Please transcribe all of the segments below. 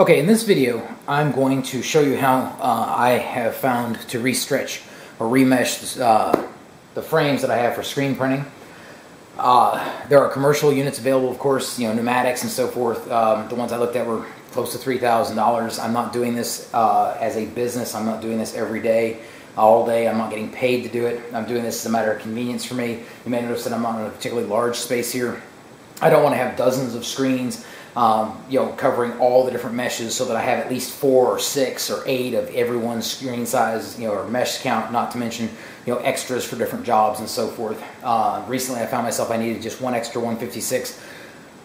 Okay, in this video, I'm going to show you how uh, I have found to restretch or remesh uh, the frames that I have for screen printing. Uh, there are commercial units available, of course, you know, pneumatics and so forth. Um, the ones I looked at were close to $3,000. I'm not doing this uh, as a business. I'm not doing this every day, all day. I'm not getting paid to do it. I'm doing this as a matter of convenience for me. You may notice that I'm not in a particularly large space here. I don't want to have dozens of screens um, you know, covering all the different meshes so that I have at least four or six or eight of everyone's screen size, you know, or mesh count, not to mention, you know, extras for different jobs and so forth. Uh, recently I found myself I needed just one extra 156.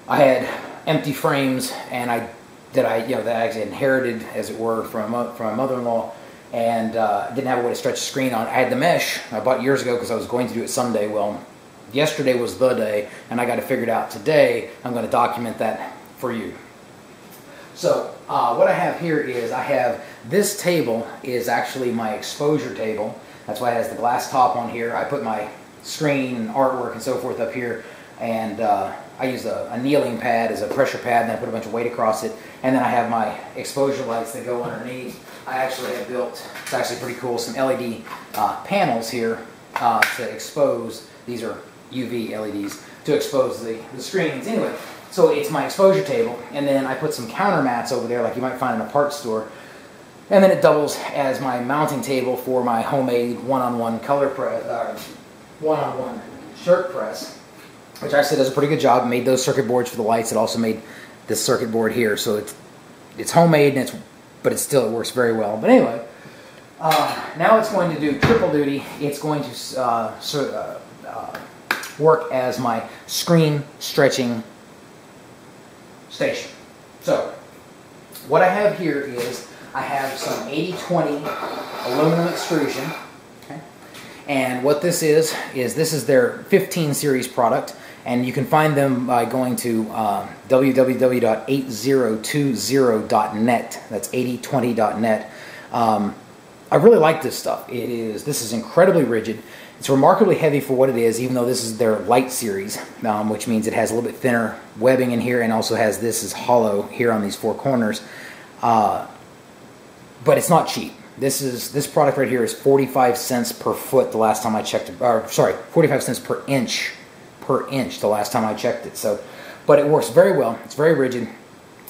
I had empty frames and I, that I, you know, that I actually inherited, as it were, from, a, from my mother-in-law and uh, didn't have a way to stretch the screen on. I had the mesh I bought years ago because I was going to do it someday. Well, yesterday was the day and I got it out today. I'm going to document that for you. So uh, what I have here is I have this table is actually my exposure table. That's why it has the glass top on here. I put my screen and artwork and so forth up here and uh, I use a, a, kneeling pad as a pressure pad and I put a bunch of weight across it and then I have my exposure lights that go underneath. I actually have built, it's actually pretty cool, some LED uh, panels here uh, to expose, these are UV LEDs, to expose the, the screens. Anyway, so it's my exposure table, and then I put some counter mats over there like you might find in a parts store. And then it doubles as my mounting table for my homemade one-on-one color press, uh, one-on-one shirt press, which actually does a pretty good job. Made those circuit boards for the lights. It also made this circuit board here, so it's it's homemade and it's but it still it works very well. But anyway, uh, now it's going to do triple duty. It's going to uh, uh, uh, work as my screen stretching station. So, what I have here is I have some 80-20 aluminum extrusion. And what this is, is this is their 15 series product. And you can find them by going to uh, www.8020.net. That's 8020.net. Um, I really like this stuff. It is this is incredibly rigid. It's remarkably heavy for what it is, even though this is their light series, um, which means it has a little bit thinner webbing in here and also has this is hollow here on these four corners. Uh, but it's not cheap. This is this product right here is 45 cents per foot the last time I checked it. Or sorry, 45 cents per inch per inch the last time I checked it. So, but it works very well. It's very rigid.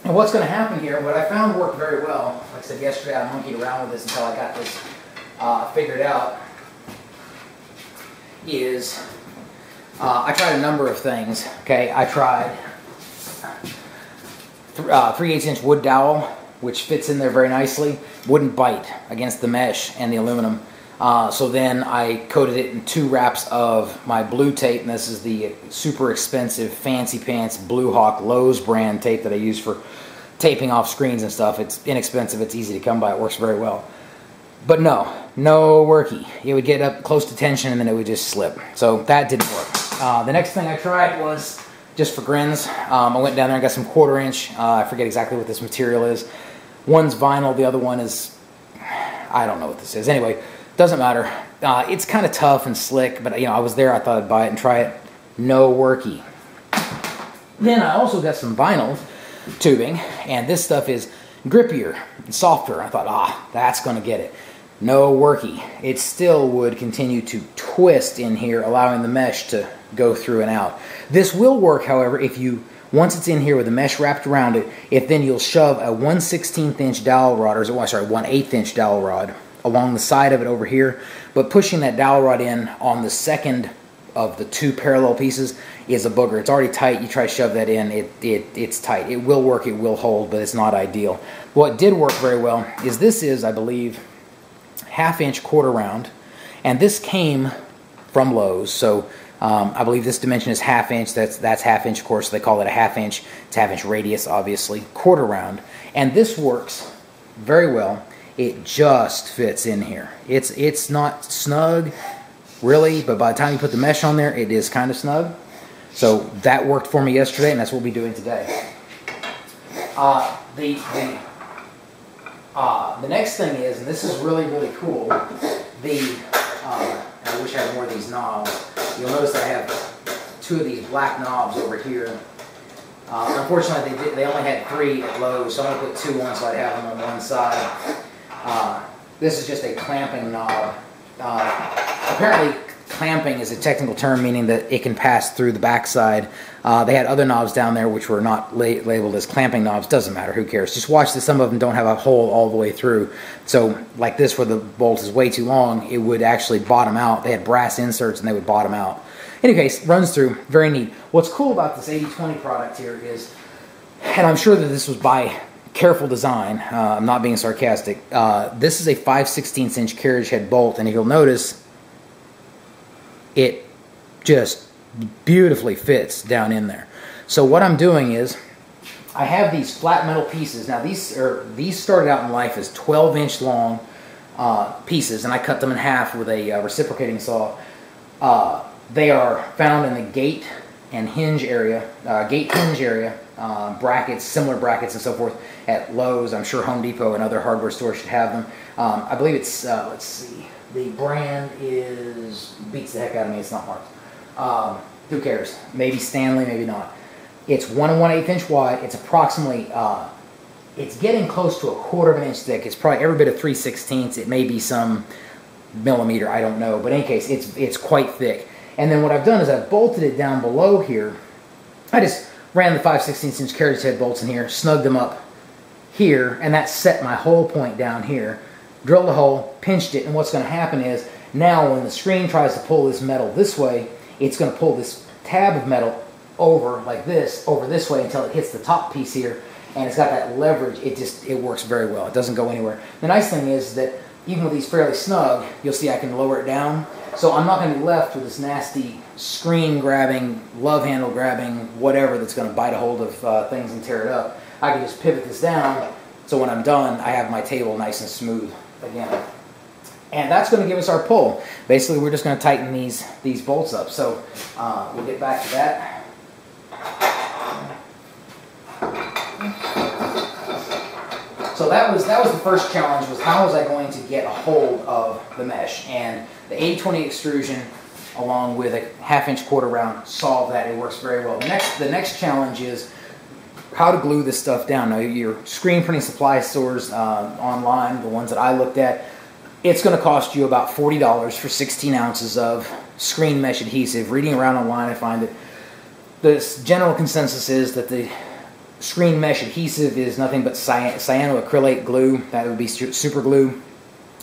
And what's going to happen here, what I found worked very well, like I said yesterday, I monkeyed around with this until I got this uh, figured out, is uh, I tried a number of things. Okay, I tried th uh, 3 8 inch wood dowel, which fits in there very nicely, wouldn't bite against the mesh and the aluminum. Uh, so then I coated it in two wraps of my blue tape, and this is the super expensive Fancy Pants Blue Hawk Lowe's brand tape that I use for taping off screens and stuff. It's inexpensive, it's easy to come by, it works very well. But no, no worky. It would get up close to tension and then it would just slip. So that didn't work. Uh, the next thing I tried was just for grins. Um, I went down there and got some quarter inch. Uh, I forget exactly what this material is. One's vinyl, the other one is, I don't know what this is. Anyway, doesn't matter. Uh, it's kind of tough and slick, but you know, I was there, I thought I'd buy it and try it. No worky. Then I also got some vinyl tubing, and this stuff is grippier and softer. I thought, ah, that's going to get it. No worky. It still would continue to twist in here, allowing the mesh to go through and out. This will work, however, if you, once it's in here with the mesh wrapped around it, if then you'll shove a 1 16th inch dowel rod, or sorry, 1 8th inch dowel rod along the side of it over here, but pushing that dowel rod in on the second of the two parallel pieces is a booger. It's already tight. You try to shove that in, it, it it's tight. It will work, it will hold, but it's not ideal. What did work very well is this is, I believe, half inch quarter round, and this came from Lowe's. So um, I believe this dimension is half inch. That's that's half inch, of course. So they call it a half inch. It's half inch radius, obviously, quarter round, and this works very well. It just fits in here. It's it's not snug, really, but by the time you put the mesh on there, it is kind of snug. So that worked for me yesterday, and that's what we'll be doing today. Uh, the, the uh, the next thing is, and this is really, really cool, the, uh, I wish I had more of these knobs. You'll notice I have two of these black knobs over here. Uh, unfortunately, they, did, they only had three at Lowe's, so I'm going to put two on so I'd have them on one side. Uh, this is just a clamping knob. Uh, apparently, clamping is a technical term meaning that it can pass through the backside. Uh, they had other knobs down there which were not la labeled as clamping knobs. Doesn't matter, who cares? Just watch that some of them don't have a hole all the way through. So, like this, where the bolt is way too long, it would actually bottom out. They had brass inserts and they would bottom out. In any case, runs through, very neat. What's cool about this 8020 product here is, and I'm sure that this was by careful design, uh, I'm not being sarcastic, uh, this is a 5 16 inch carriage head bolt, and if you'll notice it just beautifully fits down in there. So what I'm doing is I have these flat metal pieces. Now these are these started out in life as 12 inch long uh, pieces, and I cut them in half with a uh, reciprocating saw. Uh, they are found in the gate and hinge area, uh, gate hinge area, uh, brackets, similar brackets and so forth at Lowe's. I'm sure Home Depot and other hardware stores should have them. Um, I believe it's, uh, let's see, the brand is, beats the heck out of me, it's not marked. Um, who cares? Maybe Stanley, maybe not. It's one and one eighth inch wide. It's approximately, uh, it's getting close to a quarter of an inch thick. It's probably every bit of 3 sixteenths. It may be some millimeter, I don't know. But in any case, it's, it's quite thick. And then what I've done is I've bolted it down below here. I just ran the 5 16 inch carriage head bolts in here, snugged them up here, and that set my hole point down here. Drilled a hole, pinched it, and what's going to happen is now when the screen tries to pull this metal this way, it's going to pull this tab of metal over like this, over this way until it hits the top piece here, and it's got that leverage. It just, it works very well. It doesn't go anywhere. The nice thing is that even with these fairly snug, you'll see I can lower it down so I'm not going to be left with this nasty screen grabbing, love handle grabbing, whatever that's going to bite a hold of uh, things and tear it up. I can just pivot this down so when I'm done, I have my table nice and smooth again. And that's going to give us our pull. Basically, we're just going to tighten these, these bolts up. So uh, we'll get back to that. So that was that was the first challenge was how was I going to get a hold of the mesh and the 80-20 extrusion along with a half inch quarter round solve that it works very well. The next the next challenge is how to glue this stuff down. Now your screen printing supply stores uh, online, the ones that I looked at, it's going to cost you about $40 for 16 ounces of screen mesh adhesive. Reading around online, I find that the general consensus is that the screen mesh adhesive is nothing but cyanoacrylate glue. That would be super glue.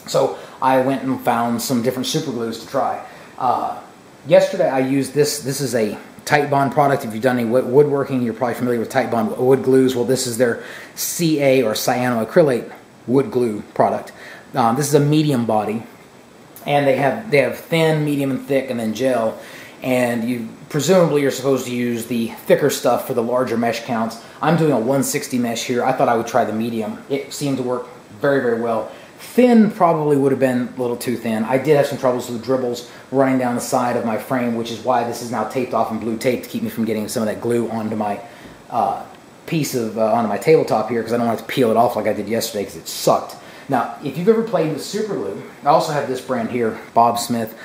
So I went and found some different super glues to try. Uh, yesterday I used this. This is a Titebond product. If you've done any woodworking, you're probably familiar with Titebond wood glues. Well, this is their CA or cyanoacrylate wood glue product. Um, this is a medium body, and they have they have thin, medium, and thick, and then gel. And you presumably you're supposed to use the thicker stuff for the larger mesh counts. I'm doing a 160 mesh here. I thought I would try the medium. It seemed to work very, very well. Thin probably would have been a little too thin. I did have some troubles with dribbles running down the side of my frame, which is why this is now taped off in blue tape to keep me from getting some of that glue onto my uh, piece of, uh, onto my tabletop here because I don't want to peel it off like I did yesterday because it sucked. Now, if you've ever played with super glue, I also have this brand here, Bob Smith.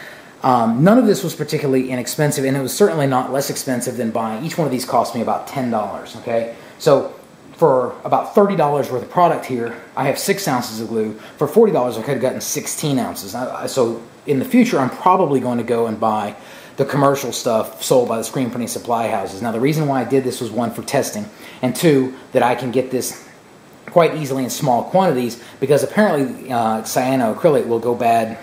Um, none of this was particularly inexpensive, and it was certainly not less expensive than buying. Each one of these cost me about $10, okay? So for about $30 worth of product here, I have six ounces of glue. For $40, I could have gotten 16 ounces. So in the future, I'm probably going to go and buy the commercial stuff sold by the screen printing supply houses. Now, the reason why I did this was one, for testing, and two, that I can get this quite easily in small quantities because apparently uh, cyanoacrylate will go bad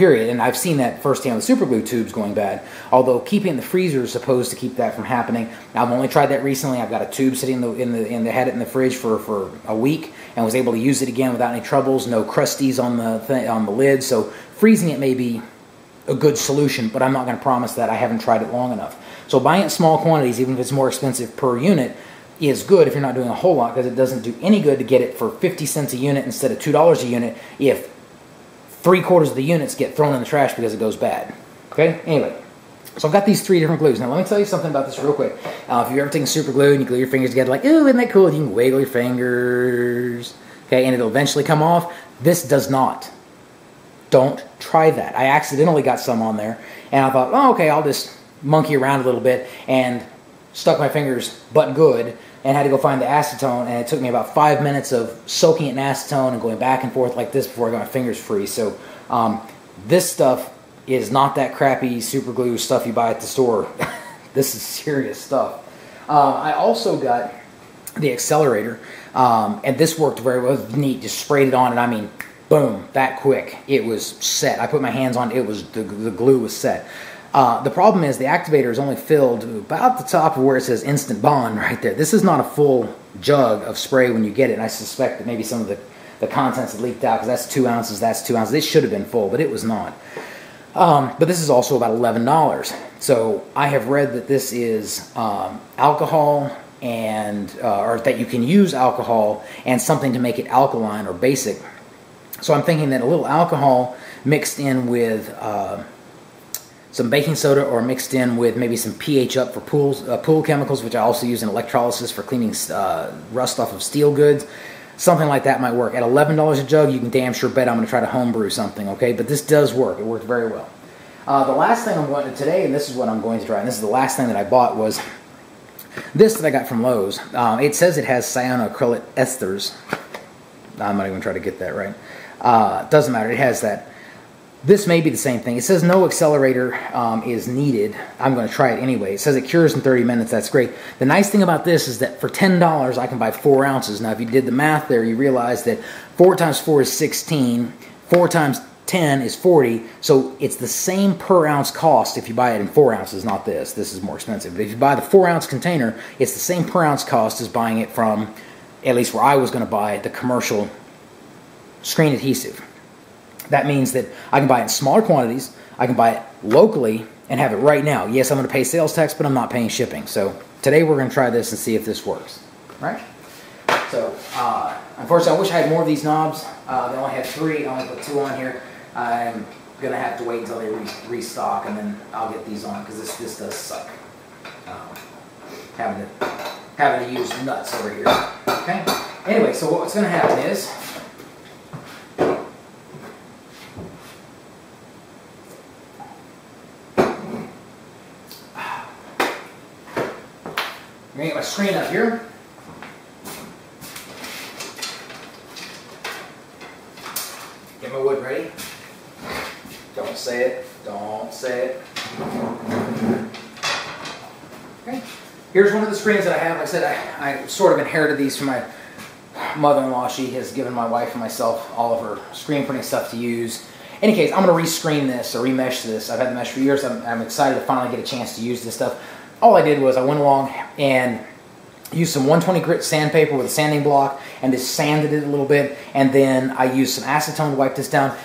period. And I've seen that firsthand with super glue tubes going bad. Although keeping in the freezer is supposed to keep that from happening. I've only tried that recently. I've got a tube sitting in the in the, in the had it in the fridge for, for a week and was able to use it again without any troubles. No crusties on the th- on the lid. So freezing it may be a good solution, but I'm not going to promise that. I haven't tried it long enough. So buying in small quantities, even if it's more expensive per unit, is good if you're not doing a whole lot because it doesn't do any good to get it for 50 cents a unit instead of $2 a unit if three quarters of the units get thrown in the trash because it goes bad. Okay? Anyway, so I've got these three different glues. Now let me tell you something about this real quick. Uh, if you've ever taken super glue and you glue your fingers together like, ooh, isn't that cool? You can wiggle your fingers, okay, and it'll eventually come off. This does not. Don't try that. I accidentally got some on there, and I thought, oh, okay, I'll just monkey around a little bit, and stuck my fingers but good and had to go find the acetone and it took me about five minutes of soaking it in acetone and going back and forth like this before I got my fingers free. So um, this stuff is not that crappy super glue stuff you buy at the store. this is serious stuff. Um, I also got the accelerator um, and this worked very well. neat. Just sprayed it on and I mean boom, that quick. It was set. I put my hands on it. It was the, the glue was set. Uh, the problem is the activator is only filled about the top of where it says instant bond right there. This is not a full jug of spray when you get it. And I suspect that maybe some of the, the contents have leaked out because that's two ounces, that's two ounces. It should have been full, but it was not. Um, but this is also about $11. So I have read that this is um, alcohol and, uh, or that you can use alcohol and something to make it alkaline or basic. So I'm thinking that a little alcohol mixed in with uh, some baking soda or mixed in with maybe some pH up for pools, uh, pool chemicals, which I also use in electrolysis for cleaning uh, rust off of steel goods. Something like that might work. At $11 a jug, you can damn sure bet I'm going to try to homebrew something, okay? But this does work. It worked very well. Uh, the last thing I'm going to today, and this is what I'm going to try, and this is the last thing that I bought, was this that I got from Lowe's. Um, it says it has cyanoacrylate esters. I'm not even trying to get that right. Uh, doesn't matter. It has that. This may be the same thing. It says no accelerator um, is needed. I'm going to try it anyway. It says it cures in 30 minutes. That's great. The nice thing about this is that for $10, I can buy four ounces. Now, if you did the math there, you realize that four times four is 16. Four times 10 is 40. So it's the same per ounce cost if you buy it in four ounces, not this. This is more expensive. But if you buy the four ounce container, it's the same per ounce cost as buying it from, at least where I was going to buy it, the commercial screen adhesive. That means that I can buy it in smaller quantities, I can buy it locally and have it right now. Yes, I'm going to pay sales tax, but I'm not paying shipping. So today we're going to try this and see if this works. Right? So, uh, unfortunately, I wish I had more of these knobs. Uh, they only had three. I only put two on here. I'm going to have to wait until they re restock, and then I'll get these on because this, this does suck. Um, having, to, having to use nuts over here. Okay? Anyway, so what's going to happen is I'm here. Get my wood ready. Don't say it. Don't say it. Okay. Here's one of the screens that I have. Like I said, I, I sort of inherited these from my mother-in-law. She has given my wife and myself all of her screen printing stuff to use. In any case, I'm going to rescreen this or remesh this. I've had the mesh for years. I'm, I'm excited to finally get a chance to use this stuff all I did was I went along and used some 120 grit sandpaper with a sanding block and just sanded it a little bit and then I used some acetone to wipe this down.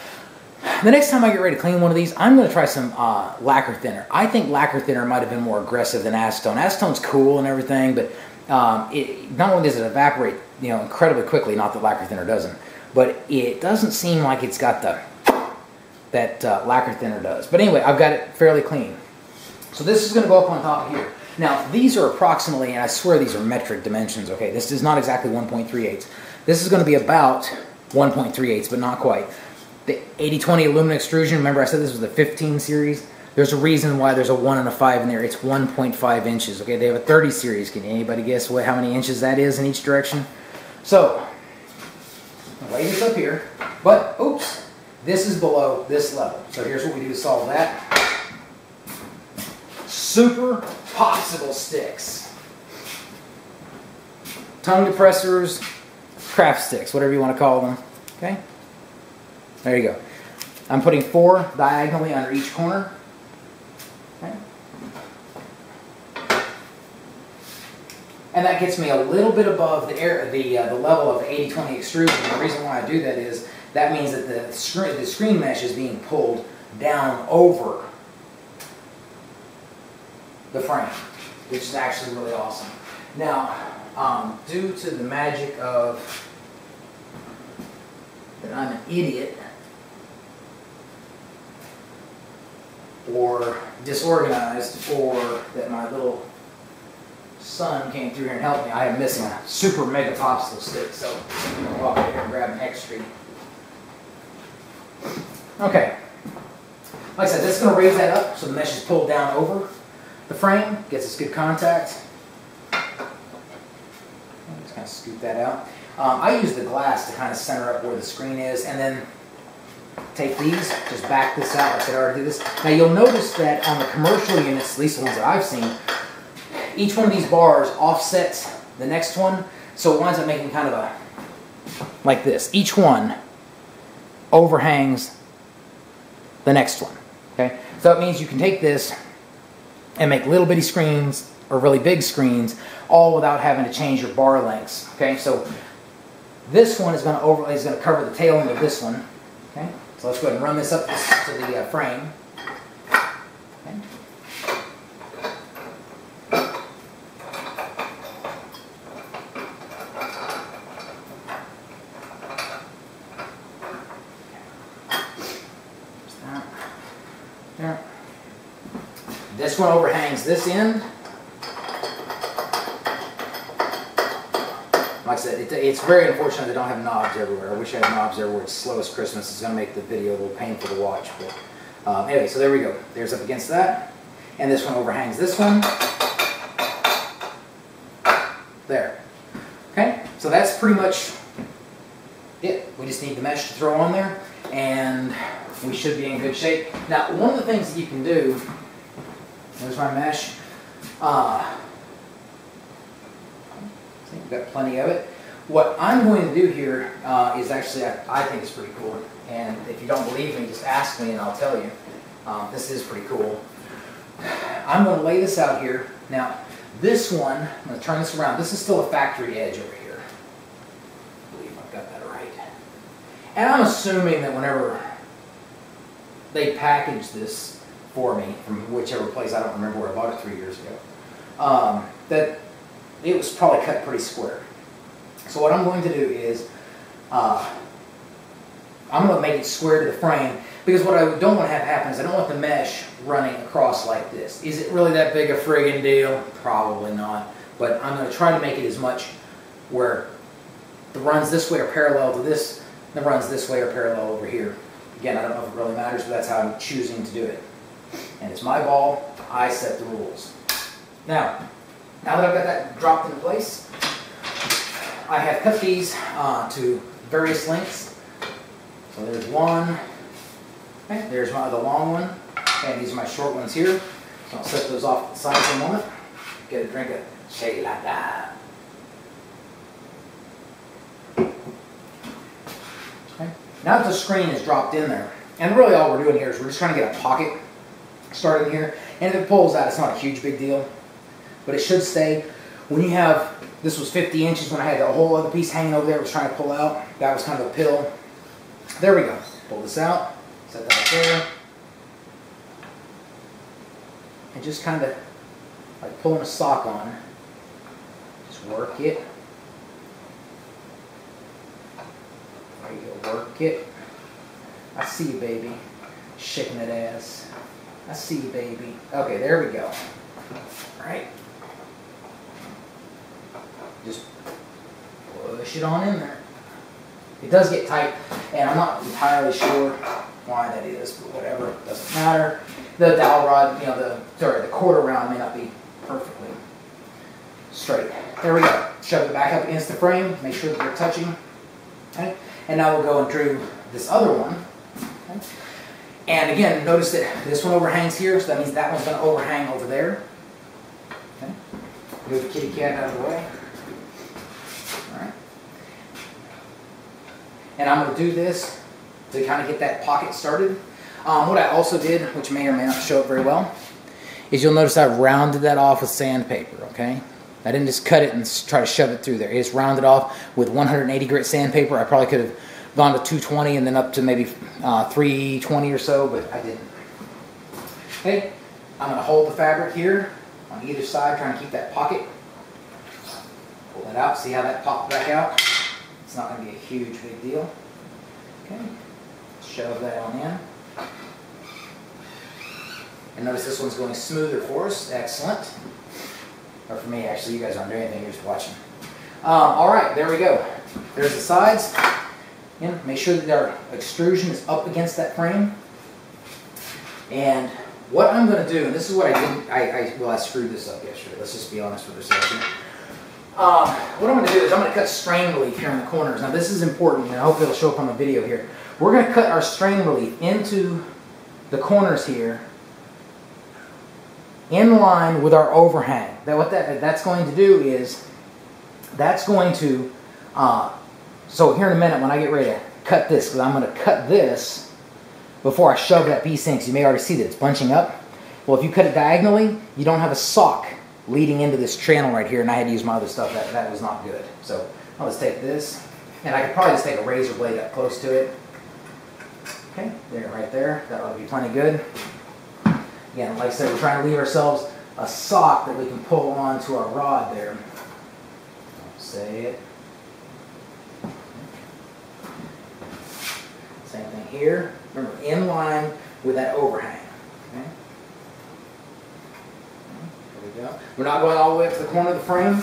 The next time I get ready to clean one of these, I'm going to try some uh, lacquer thinner. I think lacquer thinner might have been more aggressive than acetone. Acetone's cool and everything, but um, it, not only does it evaporate you know, incredibly quickly, not that lacquer thinner doesn't, but it doesn't seem like it's got the that uh, lacquer thinner does. But anyway, I've got it fairly clean. So this is going to go up on top here. Now, these are approximately, and I swear these are metric dimensions, okay? This is not exactly 1.38. This is going to be about 1.38, but not quite. The 8020 aluminum extrusion, remember I said this was the 15 series? There's a reason why there's a 1 and a 5 in there. It's 1.5 inches, okay? They have a 30 series. Can anybody guess what, how many inches that is in each direction? So, lay this up here, but, oops, this is below this level. So here's what we do to solve that super popsicle sticks. Tongue depressors, craft sticks, whatever you want to call them. Okay? There you go. I'm putting four diagonally under each corner. Okay? And that gets me a little bit above the air, the, uh, the level of 80-20 extrusion. The reason why I do that is that means that the screen, the screen mesh is being pulled down over the frame, which is actually really awesome. Now, um, due to the magic of that I'm an idiot or disorganized or that my little son came through here and helped me, I am missing a super mega popsicle stick, so I'm going to walk over here and grab an extra. Okay. Like I said, this is going to raise that up so the mesh is pulled down over the frame, gets us good contact. Just kind of scoop that out. Um, I use the glass to kind of center up where the screen is, and then take these, just back this out. I said I already did this. Now you'll notice that on the commercial units, at least the ones that I've seen, each one of these bars offsets the next one, so it winds up making kind of a like this. Each one overhangs the next one. Okay, so that means you can take this and make little bitty screens or really big screens, all without having to change your bar lengths. Okay, so this one is going to over is going to cover the tail end of this one. Okay, so let's go ahead and run this up to the uh, frame. This one overhangs this end. Like I said, it, it's very unfortunate they don't have knobs everywhere. I wish I had knobs everywhere. It's slow as Christmas. It's going to make the video a little painful to watch. But um, anyway, so there we go. There's up against that. And this one overhangs this one. There. Okay, so that's pretty much it. We just need the mesh to throw on there. And we should be in good shape. Now, one of the things that you can do, there's my mesh. Uh, I think we've got plenty of it. What I'm going to do here uh, is actually, I, I, think it's pretty cool. And if you don't believe me, just ask me and I'll tell you. Um, this is pretty cool. I'm going to lay this out here. Now, this one, I'm going to turn this around. This is still a factory edge over here. I believe I've got that right. And I'm assuming that whenever they package this for me from whichever place, I don't remember where I bought it three years ago, um, that it was probably cut pretty square. So what I'm going to do is, uh, I'm going to make it square to the frame because what I don't want to have happen is I don't want the mesh running across like this. Is it really that big a friggin' deal? Probably not. But I'm going to try to make it as much where the runs this way are parallel to this, the runs this way are parallel over here. Again, I don't know if it really matters, but that's how I'm choosing to do it. And it's my ball, I set the rules. Now, now that I've got that dropped into place, I have cut these uh, to various lengths. So there's one, okay, there's my other long one, and these are my short ones here. So I'll set those off to the side for a moment. Get a drink of like that. Okay. Now that the screen is dropped in there, and really all we're doing here is we're just trying to get a pocket started here. And if it pulls out, it's not a huge big deal, but it should stay. When you have, this was 50 inches when I had the whole other piece hanging over there, was trying to pull out. That was kind of a pill. There we go. Pull this out, set that there. And just kind of like pulling a sock on. Just work it. There you go, work it. I see you, baby. Shaking that ass. I see baby. Okay, there we go. All right. Just push it on in there. It does get tight, and I'm not entirely sure why that is, but whatever, doesn't matter. The dowel rod, you know, the sorry, the quarter round may not be perfectly straight. There we go. Shove it back up against the frame. Make sure that they're touching. Okay. And now we'll go and drew this other one. Okay. And again, notice that this one overhangs here, so that means that one's going to overhang over there. Okay. Move the kitty cat out of the way. All right. And I'm going to do this to kind of get that pocket started. Um, what I also did, which may or may not show up very well, is you'll notice I rounded that off with sandpaper, okay? I didn't just cut it and try to shove it through there. It's rounded off with 180 grit sandpaper. I probably could have gone to 220 and then up to maybe uh, 320 or so, but I didn't. Okay, I'm going to hold the fabric here on either side, trying to keep that pocket. Pull that out, see how that popped back out? It's not going to be a huge big deal. Okay, shove that on in. And notice this one's going smoother for us. Excellent. Or for me, actually, you guys aren't doing anything, you're just watching. Um, all right, there we go. There's the sides. Again, make sure that our extrusion is up against that frame. And what I'm going to do, and this is what I did, I, I, well, I screwed this up yesterday. Let's just be honest with ourselves uh, what I'm going to do is I'm going to cut strain relief here in the corners. Now this is important, and I hope it'll show up on the video here. We're going to cut our strain relief into the corners here in line with our overhang. That what that that's going to do is that's going to uh, so here in a minute when I get ready to cut this because I'm going to cut this before I shove that piece in because you may already see that it's bunching up. Well, if you cut it diagonally, you don't have a sock leading into this channel right here, and I had to use my other stuff. That, that was not good. So I'll just take this, and I could probably just take a razor blade up close to it. Okay, there, right there. That ought to be plenty good. Again, like I said, we're trying to leave ourselves a sock that we can pull onto our rod there. Say it. Same thing here. Remember, in line with that overhang. Okay? There we go. We're not going all the way up to the corner of the frame.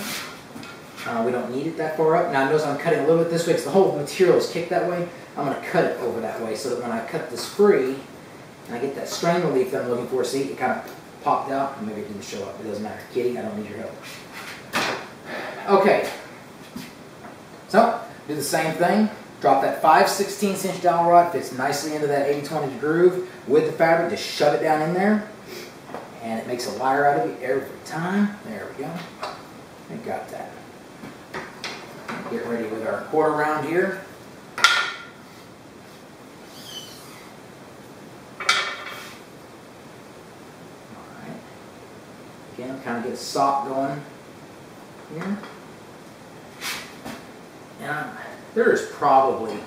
Uh, we don't need it that far up. Now notice I'm cutting a little bit this way because the whole material is kicked that way. I'm going to cut it over that way so that when I cut this free and I get that strain relief that I'm looking for, see, it kind of popped out. Maybe it didn't show up. It doesn't matter. Kitty, I don't need your help. Okay. So, do the same thing. Drop that 5 16 inch dowel rod, fits nicely into that 80-20 groove with the fabric. Just shove it down in there. And it makes a liar out of you every time. There we go. I got that. Get ready with our quarter round here. Again, kind of get a sock going here. And there's probably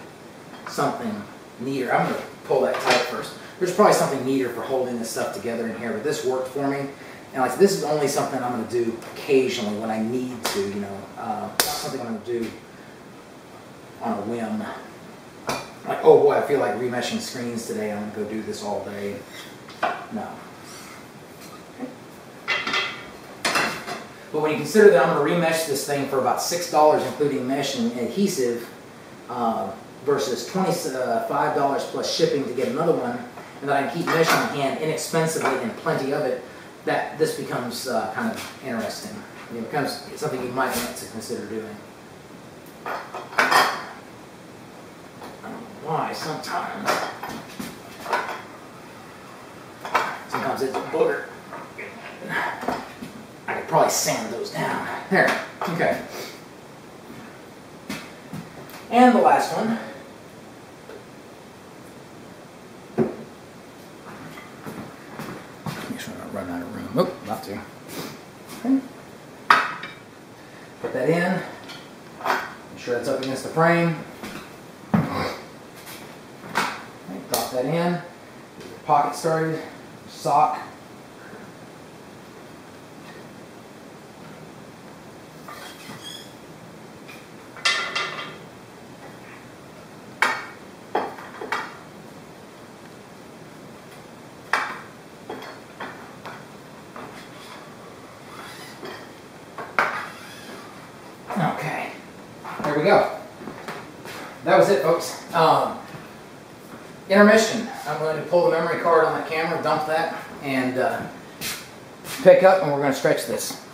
something neater. I'm going to pull that tight first. There's probably something neater for holding this stuff together in here, but this worked for me. And like this is only something I'm going to do occasionally when I need to, you know. Uh, not something I'm going to do on a whim. Like, oh boy, I feel like remeshing screens today. I'm going to go do this all day. No. But when you consider that I'm going to remesh this thing for about $6, including mesh and adhesive, uh, versus $25 uh, plus shipping to get another one, and that I can keep measuring hand inexpensively and plenty of it, that this becomes uh, kind of interesting. It becomes something you might want to consider doing. I don't know why sometimes. Sometimes it's a booger I could probably sand those down. There, okay. And the last one. Make sure I don't run out of room. Oop, not to. Okay. Put that in. Make sure that's up against the frame. Okay, drop that in. Get your pocket started. Sock. there we go. That was it, folks. Um, intermission. I'm going to pull the memory card on the camera, dump that, and uh, pick up, and we're going to stretch this.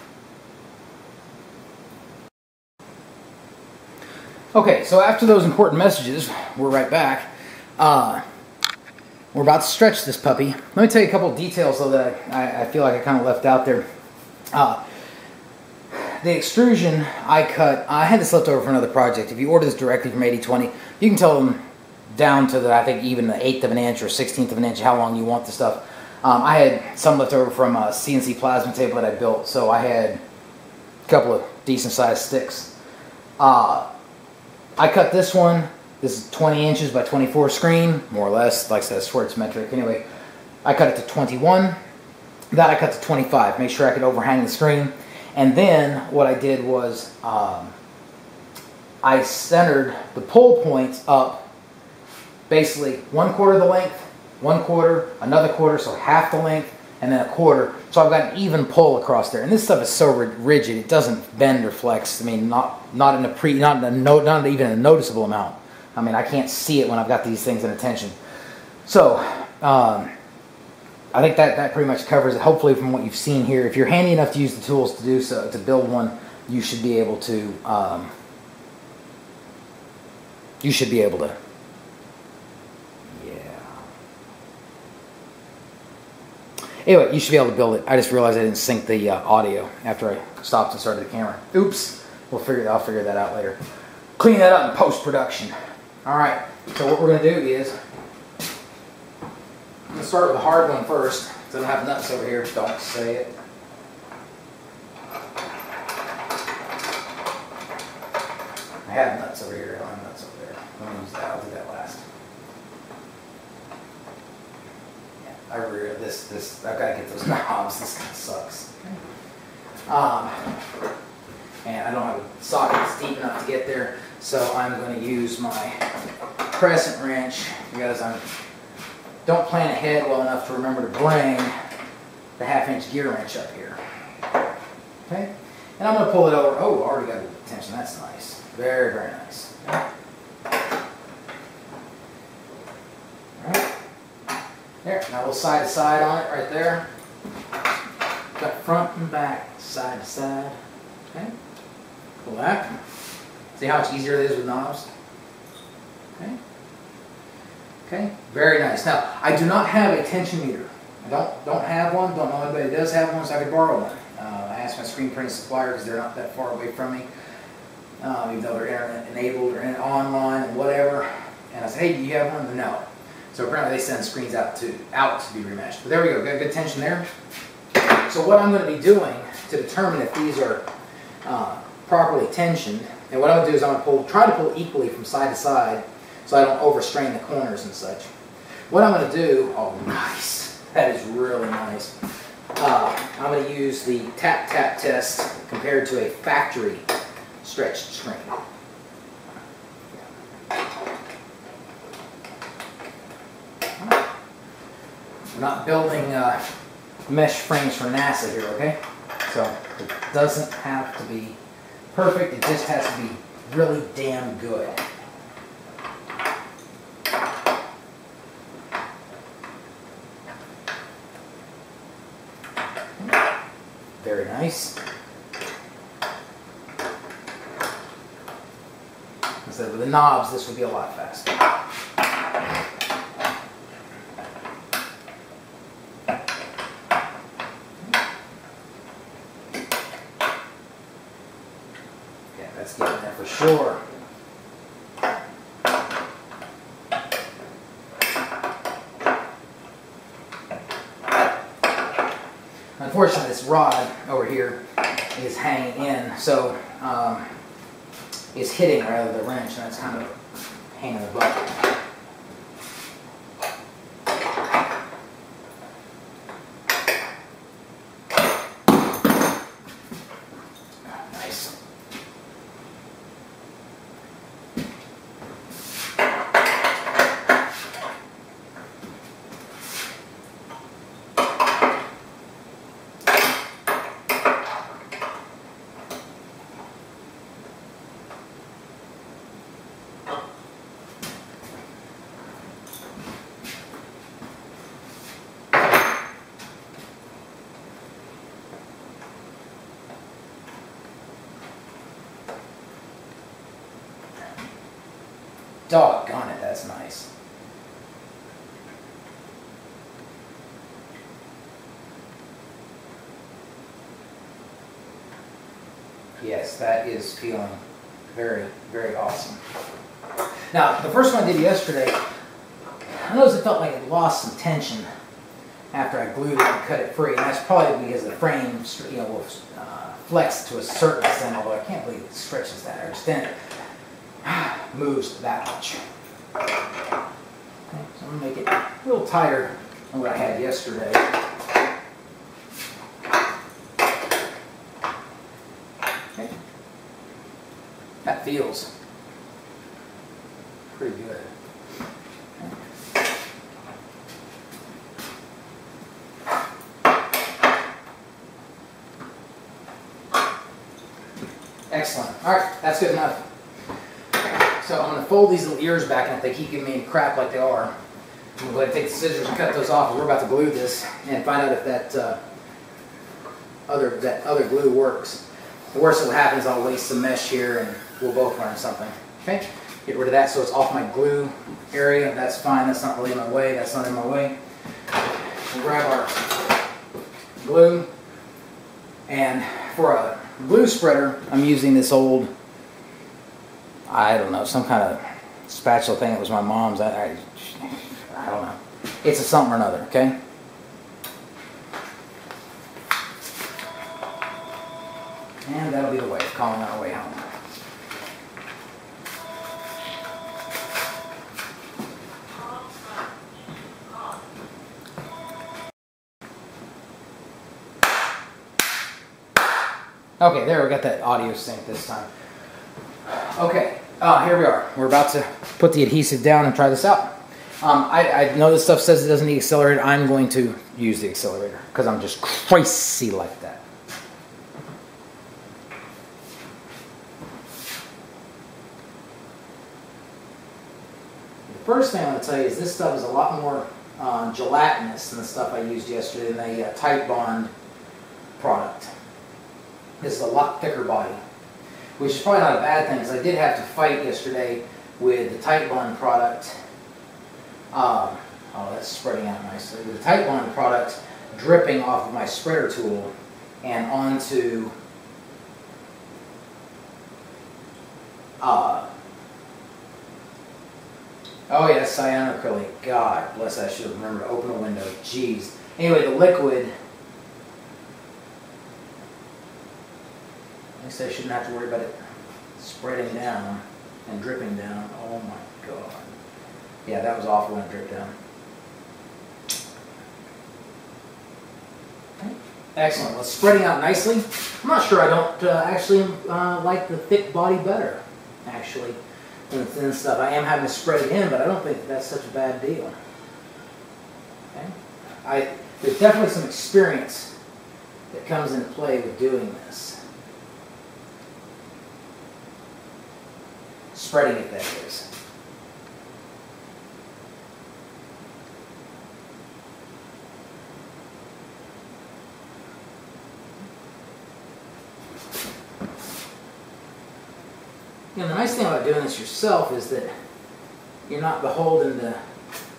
Okay, so after those important messages, we're right back. Uh, we're about to stretch this puppy. Let me tell you a couple details, though, that I, I feel like I kind of left out there. Uh, the extrusion I cut, I had this left over for another project. If you order this directly from 8020, you can tell them down to the, I think even the eighth of an inch or sixteenth of an inch how long you want the stuff. Um, I had some left over from a CNC plasma table that I built, so I had a couple of decent sized sticks. Uh, I cut this one. This is 20 inches by 24 screen, more or less. Like I said, Schwartz metric. Anyway, I cut it to 21. That I cut to 25. Make sure I could overhang the screen. And then what I did was um, I centered the pull points up basically one quarter the length, one quarter, another quarter, so half the length, and then a quarter. So I've got an even pull across there. And this stuff is so rigid, it doesn't bend or flex. I mean, not not in a pre, not in a no, not even a noticeable amount. I mean, I can't see it when I've got these things in attention. So. Um, I think that, that pretty much covers it. Hopefully, from what you've seen here, if you're handy enough to use the tools to do so, to build one, you should be able to um, you should be able to anyway you should be able to build it. I just realized i didn't sync the uh, audio after i stopped and started the camera. Oops. We'll figure i'll figure that out later. Clean that up in post-production. All right. So what we're to do is i'm to start with the hard one first. I don't have nuts over here. Don't say it. I have nuts over here. I have nuts over there. Use that. I'll do that last. Yeah, I really this this I've got to get those knobs. This kind of sucks. Um, and I don't have a socket that's deep enough to get there, so I'm going to use my crescent wrench because I don't plan ahead well enough to remember to bring the half-inch gear wrench up here. Okay, and I'm going to pull it over. Oh, I already got the tension. That's nice. Very, very nice. Alright. There, now we'll side to side on it right there. Got front and back, side to side. Okay. Pull that. See how much easier it is with knobs? Okay. Okay, very nice. Now, I do not have a tension meter. I don't don't have one, don't know anybody does have one, so I could borrow one. Uh, I asked my screen printing supplier because they're not that far away from me um, even though they're internet enabled or in, online and whatever. And I said, hey, do you have one? No. So apparently they send screens out to out to be remeshed. But there we go, got good tension there. So what I'm going to be doing to determine if these are uh, properly tensioned, and what I'm going to do is I'm going to pull, try to pull equally from side to side so I don't overstrain the corners and such. What I'm going to do, oh nice, that is really nice. Uh, I'm going to use the tap tap test compared to a factory stretched string. We're not building uh, mesh frames for NASA here, okay? So it doesn't have to be perfect, it just has to be really damn good. Very nice. Instead of the knobs, this would be a lot faster. Yeah, that's getting there for sure. Unfortunately, this rod over here is hanging in, so um, is hitting rather the wrench, and that's kind of in the butt. Nice. Doggone it, that's nice. Yes, is feeling very, very awesome. Now, the first one I did yesterday, I noticed it felt like it lost some tension after I glued it and cut it free. And that's probably because the frame, you know, will uh, flex to a certain extent, although I can't believe it stretches that or extent moves that much. Okay, so I'm going to make it a little tighter than what I had yesterday. Feels pretty good. Excellent. All right, that's good enough. So I'm going to fold these little ears back, and if they keep giving me crap like they are, I'm going to go ahead and take the scissors and cut those off. We're about to glue this and find out if that uh, other that other glue works. The worst that will happen is I'll waste some mesh here and we'll both learn something. Okay? Get rid of that so it's off my glue area. That's fine. That's not really in my way. That's not in my way. We'll grab our glue. And for a glue spreader, I'm using this old, I don't know, some kind of spatula thing. It was my mom's. I, I, I don't know. It's a something or another, okay? And that'll be the way calling our way home. Okay, there we got that audio sync this time. Okay, uh, here we are. We're about to put the adhesive down and try this out. Um, I, I, know this stuff says it doesn't need accelerator. I'm going to use the accelerator because I'm just crazy like that. The first thing I'm going to tell you is this stuff is a lot more uh, gelatinous than the stuff I used yesterday in the uh, Titebond product. Is a lot thicker body, which is probably not a bad thing because I did have to fight yesterday with the Tight Titebond product. Um, oh, that's spreading out nicely. With the Tight Titebond product dripping off of my spreader tool and onto uh, oh yes, cyanoacrylate. God bless, I should have remembered to open a window. Jeez. Anyway, the liquid least I shouldn't have to worry about it spreading down and dripping down. Oh my god. Yeah, that was awful when it dripped down. Excellent. Well, it's spreading out nicely. I'm not sure I don't uh, actually uh, like the thick body better, actually, than the thin stuff. I am having to spread it in, but I don't think that's such a bad deal. Okay. I, there's definitely some experience that comes into play with doing this. Spreading it that is. And the nice thing about doing this yourself is that you're not beholden to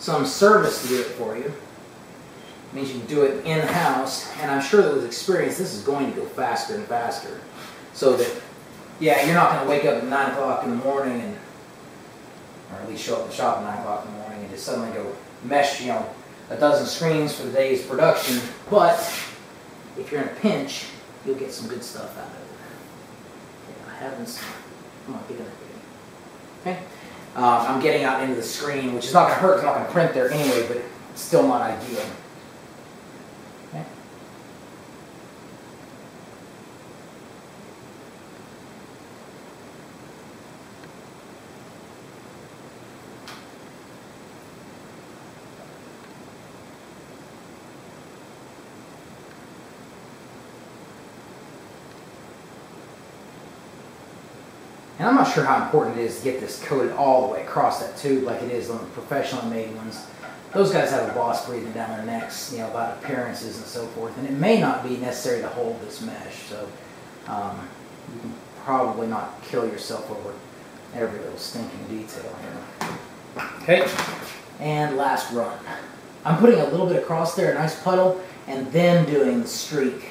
some service to do it for you. It means you can do it in-house, and I'm sure that with experience, this is going to go faster and faster. So that yeah, you're not going to wake up at 9 o'clock in the morning and, or at least show up at the shop at 9 o'clock in the morning and just suddenly go mesh, you know, a dozen screens for the day's production. But if you're in a pinch, you'll get some good stuff out of it. Okay, I haven't, come on, get in there. Okay? Uh, I'm getting out into the screen, which is not going to hurt, it's not going to print there anyway, but it's still not ideal. And I'm not sure how important it is to get this coated all the way across that tube like it is on the professionally made ones. Those guys have a boss breathing down their necks, you know, about appearances and so forth. And it may not be necessary to hold this mesh. So um, you can probably not kill yourself over every little stinking detail here. Okay, and last run. I'm putting a little bit across there, a nice puddle, and then doing the streak.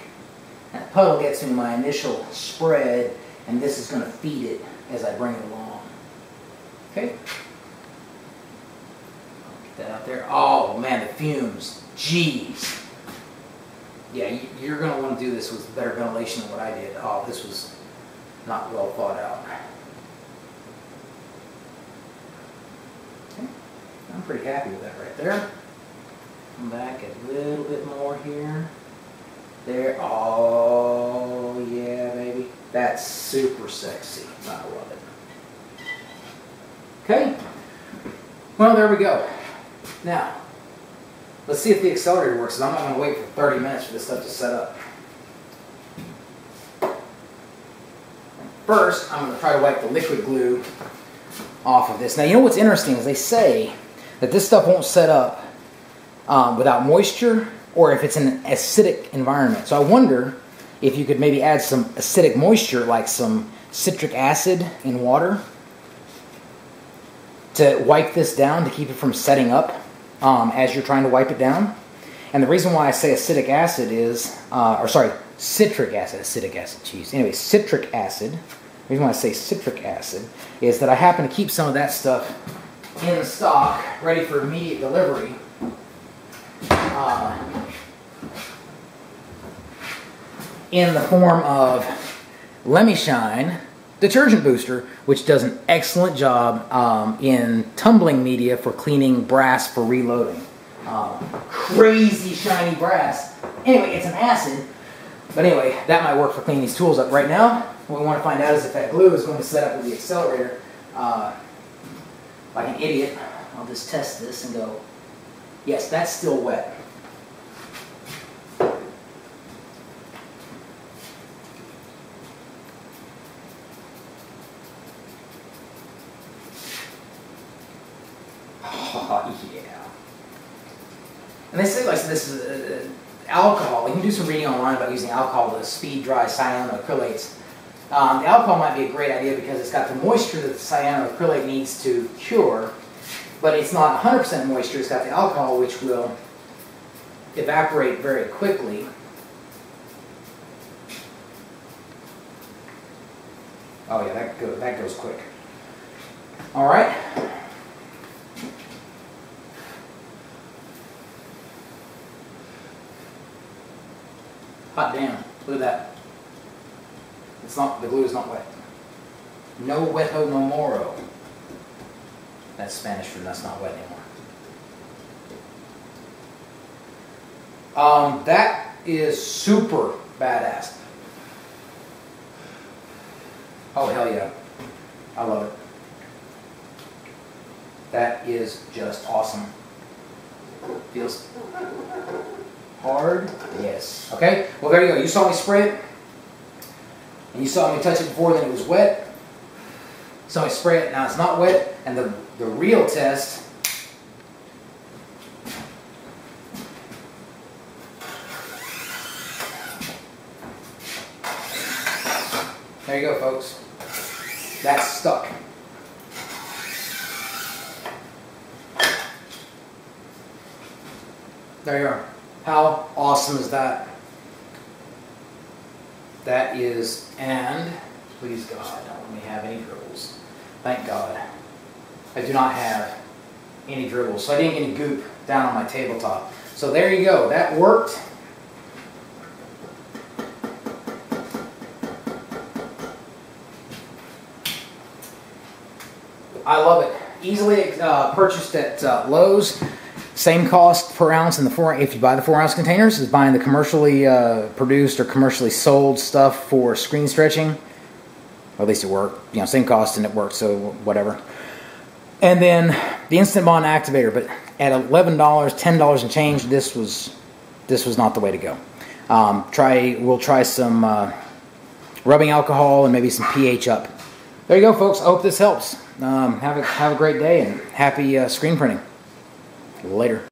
That puddle gets me my initial spread, and this is going to feed it as I bring it along. Okay? Get that out there. Oh, man, the fumes. Jeez. Yeah, you're going to want to do this with better ventilation than what I did. Oh, this was not well thought out. Okay. I'm pretty happy with that right there. Come back a little bit more here. There. Oh. That's super sexy. I love it. Okay. Well, there we go. Now, let's see if the accelerator works. I'm not going to wait for 30 minutes for this stuff to set up. First, I'm going to try to wipe the liquid glue off of this. Now, you know what's interesting is they say that this stuff won't set up um, without moisture or if it's in an acidic environment. So I wonder if you could maybe add some acidic moisture, like some citric acid in water, to wipe this down to keep it from setting up um, as you're trying to wipe it down. And the reason why I say acidic acid is, uh, or sorry, citric acid, acidic acid, cheese. Anyway, citric acid. The reason why I say citric acid is that I happen to keep some of that stuff in the stock, ready for immediate delivery. Uh, in the form of Lemi Shine detergent booster, which does an excellent job um, in tumbling media for cleaning brass for reloading. Um, crazy shiny brass. Anyway, it's an acid, but anyway, that might work for cleaning these tools up. Right now, what we want to find out is if that glue is going to set up with the accelerator. Uh, like an idiot, I'll just test this and go, yes, that's still wet. Oh, yeah. Say like this is uh, alcohol. You can do some reading online about using alcohol to speed dry cyanoacrylates. Um, the alcohol might be a great idea because it's got the moisture that the cyanoacrylate needs to cure, but it's not 100% moisture. It's got the alcohol which will evaporate very quickly. Oh yeah, that, go, that goes quick. All right. Hot damn, look at that. It's not, the glue is not wet. No weto no moro. That's Spanish for that's not wet anymore. Um, that is super badass. Oh, hell yeah. I love it. That is just awesome. Feels hard. Yes. Okay? Well, there you go. You saw me spray it. And you saw me touch it before, then it was wet. So I spray it, now it's not wet. And the, the real test There you go, folks. That's stuck. There you are. How awesome is that? That is, and please God, don't let me have any dribbles. Thank God. I do not have any dribbles. So I didn't get any goop down on my tabletop. So there you go. That worked. I love it. Easily uh, purchased at uh, Lowe's. Same cost per ounce in the four. If you buy the four ounce containers, is buying the commercially uh, produced or commercially sold stuff for screen stretching. Or at least it worked. You know, same cost and it worked. So whatever. And then the instant bond activator, but at eleven dollars, ten dollars and change, this was this was not the way to go. Um, try we'll try some uh, rubbing alcohol and maybe some pH up. There you go, folks. I hope this helps. Um, have a have a great day and happy uh, screen printing. Later.